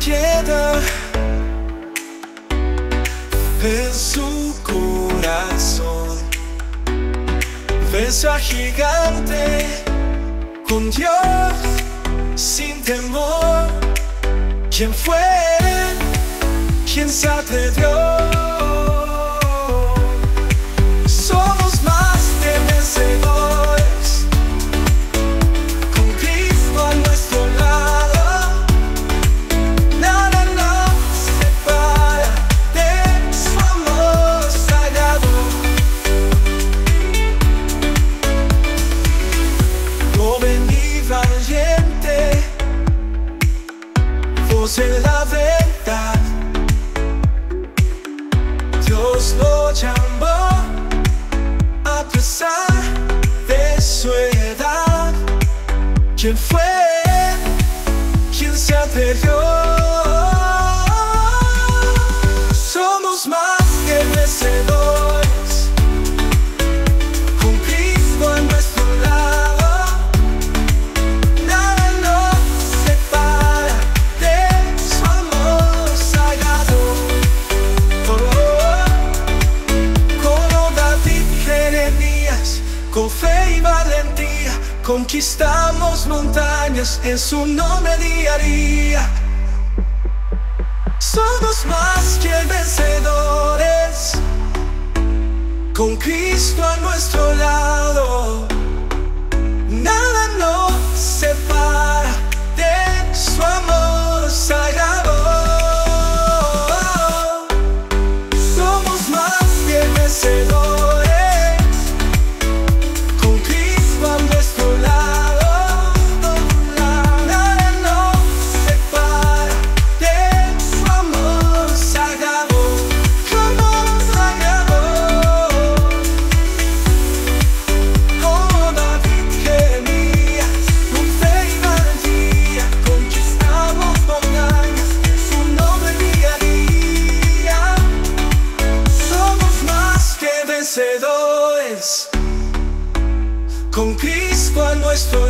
queda en su corazón. Beso a gigante con Dios sin temor. ¿Quién fue? ¿Quién se atrevió? De la verdad. Dios lo llamó a pesar de su edad. ¿Quién fue? ¿Quién se atrevió? Conquistamos montañas en su nombre día. Somos más que vencedores, con Cristo a nuestro lado. vencedores, con Cristo a nuestro